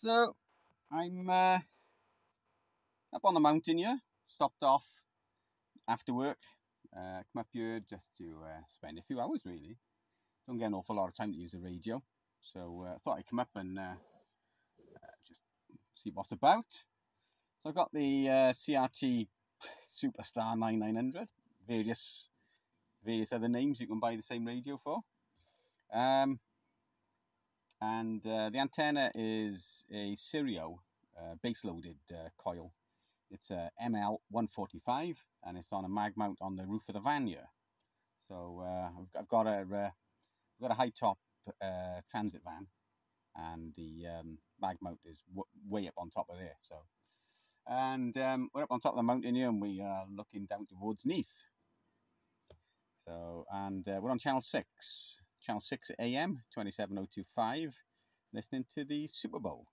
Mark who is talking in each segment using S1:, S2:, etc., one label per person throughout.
S1: So, I'm uh, up on the mountain here, stopped off after work, uh, come up here just to uh, spend a few hours really. Don't get an awful lot of time to use the radio, so I uh, thought I'd come up and uh, uh, just see what's about. So I've got the CRT Superstar 9900, various various other names you can buy the same radio for. Um, and uh, the antenna is a Sirio uh, base-loaded uh, coil. It's a ML145 and it's on a mag mount on the roof of the van here. So uh, I've, I've, got a uh, I've got a high top uh, transit van and the um, mag mount is way up on top of there. So and um, we're up on top of the mountain here and we are looking down towards Neath. So and we're on channel six channel 6 AM, 27025, listening to the Super Bowl.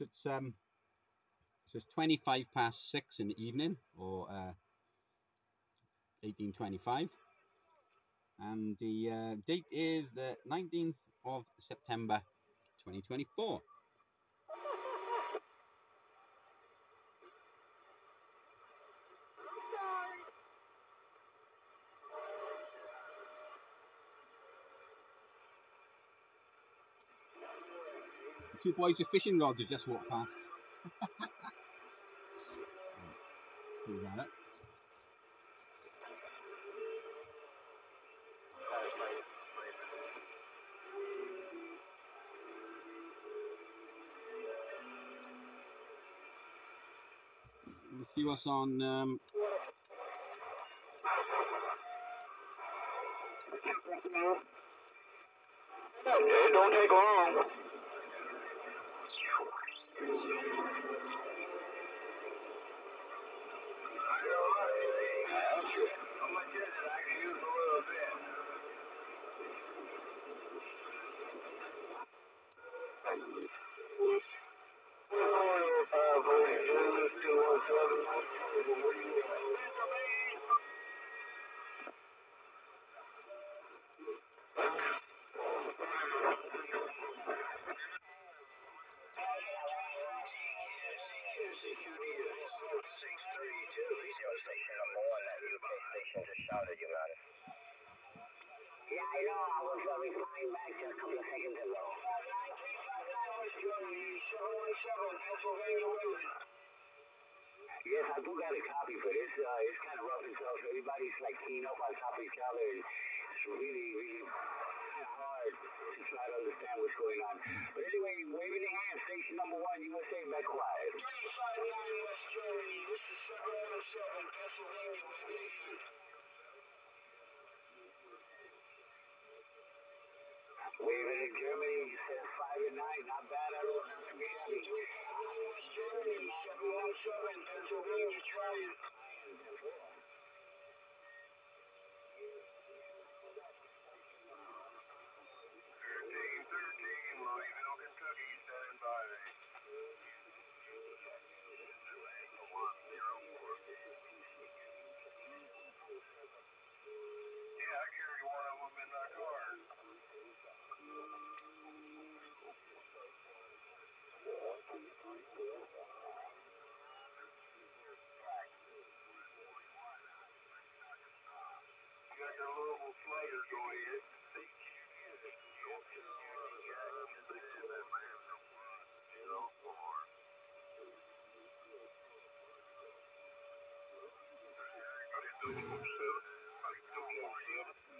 S1: it's um so it's 25 past 6 in the evening or uh, 1825 and the uh, date is the 19th of September 2024 Two boys with fishing rods have just walked past. Let's close that up. Let's see what's on um,
S2: don't take long.
S3: Yeah, I know. I was uh, replying back just a couple of seconds ago. Yes, I do got a copy for this. Uh, it's kind of rough and tough. Everybody's like keying up on top of each other, and it's really, really hard to try to understand what's going on. But anyway, waving the hand, station number one, USA, back quiet.
S4: 359 West Germany. This is 707 Pennsylvania, West
S3: Waving in Germany, said 5 and 9, not bad at all. Miami.
S4: Germany, 717 Pennsylvania, trying.
S3: Thirteen, Louisville, Kentucky, got Jonas.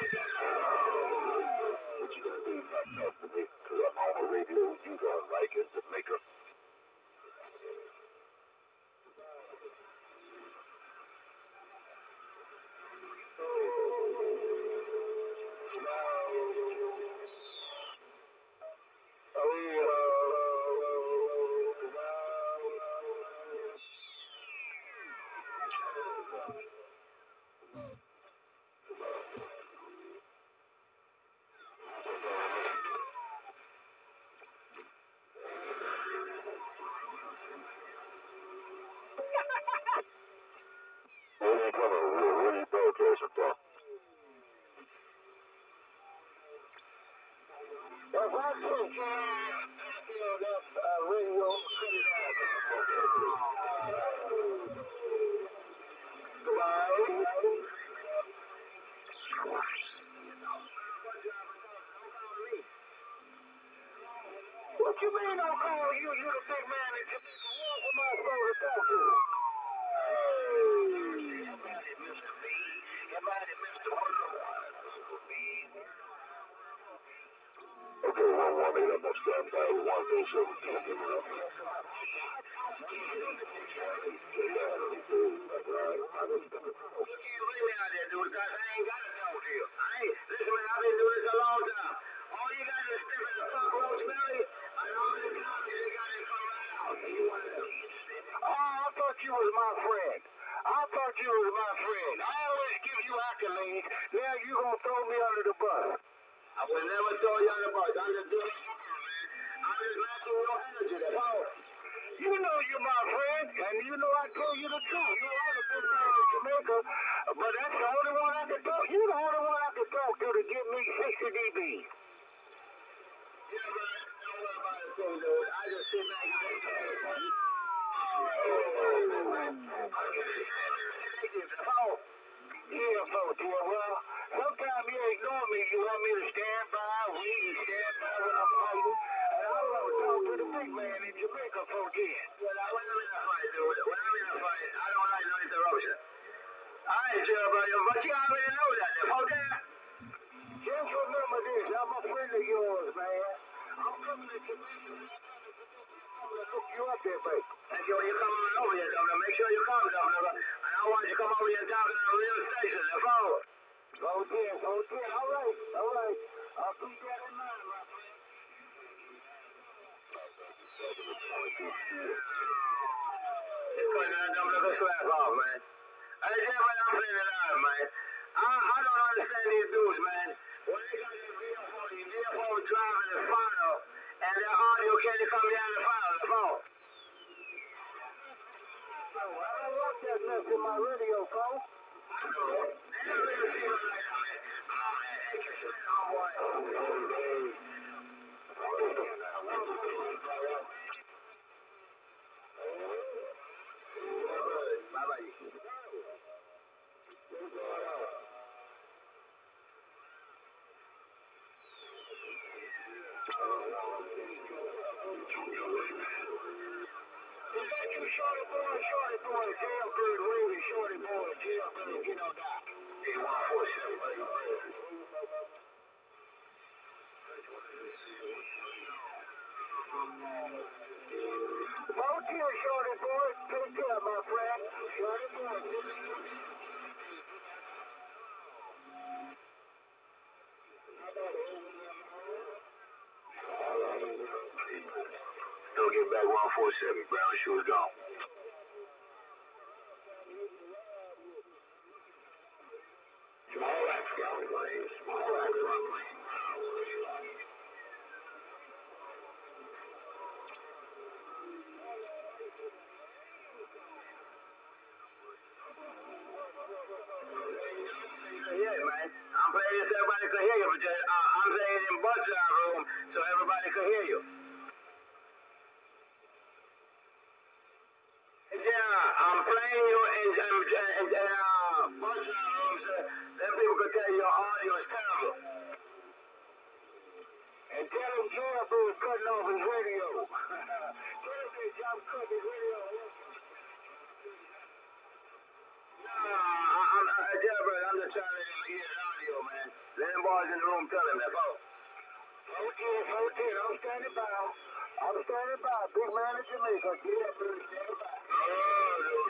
S3: Thank you.
S4: Don't you? You the big man in Jamaica. Who am I supposed to talk to? Everybody, Mr. B. Everybody, Mr. Worldwide. Mr. B.
S3: Okay, one one eight, I'm on standby. One oh seven ten.
S4: What you really out there doing? You was my friend. I thought you was my friend. I always give you accolades. Now you gonna throw me under the bus. I will never throw you under the bus. I'm just doing I'm just matching your energy. That's all. You know you're my friend, and you know I tell you the truth. You are the big man in Jamaica, but that's the only one I can talk. You're the only one I can talk to to give me 60 dB. Yeah, man. Don't worry about it, too, dude. I just sit back and take it. Yeah, well, sometimes you ignore me. You want me to stand by, stand by when I'm fighting. And I to talk to the big man in Jamaica I'm in a fight, dude, I'm in a fight, I don't like no. All right, but you already know that? Just remember this, I'm a friend of yours, man. I'm coming to Jamaica. To look you up there, babe. Thank you. You come on over here, Governor, make sure you come, Governor. I want you to come over here and talk to the real station. That's all. Oh, dear. Oh, dear. All right. All right. I'll keep that in mind, my friend. It's going to Governor, go slap off, man. Hey, Jeff, I'm playing it out, man. I, I don't understand these dudes, man. When they got their VFO, your VFO driving the final, and their audio can't come down the final, the phone. I don't want that mess in my radio, folks.
S3: four seven brown shoes gone. I'm playing you in, in, in, in uh, bus rooms. Uh, then people can tell you your audio is terrible. And tell him Jailbird is cutting off his radio. tell him that John cut his radio. No, I, I'm, I, Jailbird, I'm just trying to hear his audio, man. Let them boys in the room tell him that, folks. Okay, okay, I'm standing by. I'm standing by. Big man in Jamaica. Jailbird, standing by. Oh, there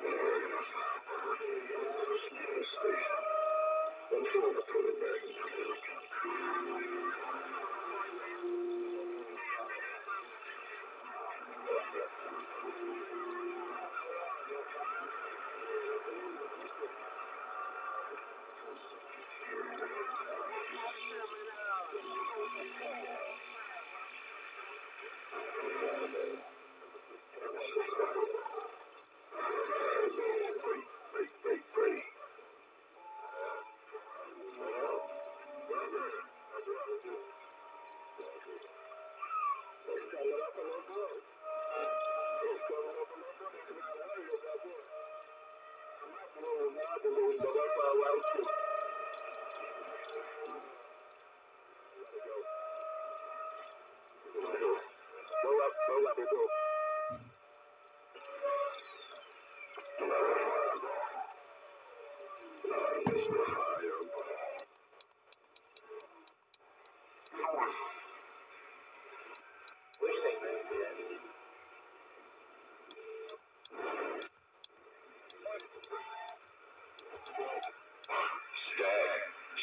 S3: Until the prototype is built.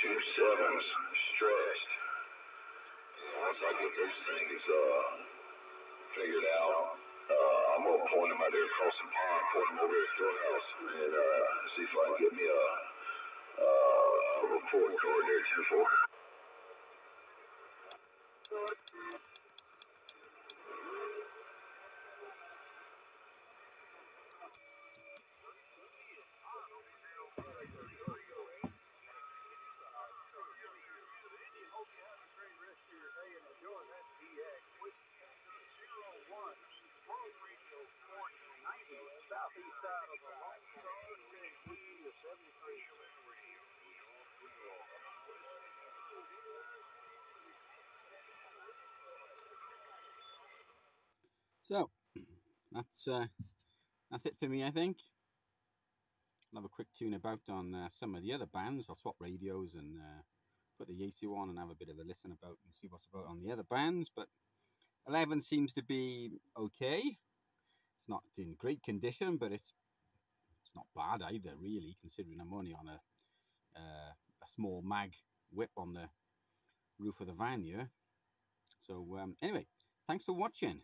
S3: Two sevens, stretched. Once I get those things uh, figured out, uh, I'm gonna point them out there across the pond, point them over at your house, and uh, see if I can get me a, uh, a report card there, 10 4.
S1: So that's uh, that's it for me, I think. I'll have a quick tune about on uh, some of the other bands. I'll swap radios and uh, put the Yaesu on and have a bit of a listen about and see what's about on the other bands. But 11 seems to be okay. It's not in great condition, but it's it's not bad either, really, considering I'm only on a uh, a small mag whip on the roof of the van here. So um, anyway, thanks for watching.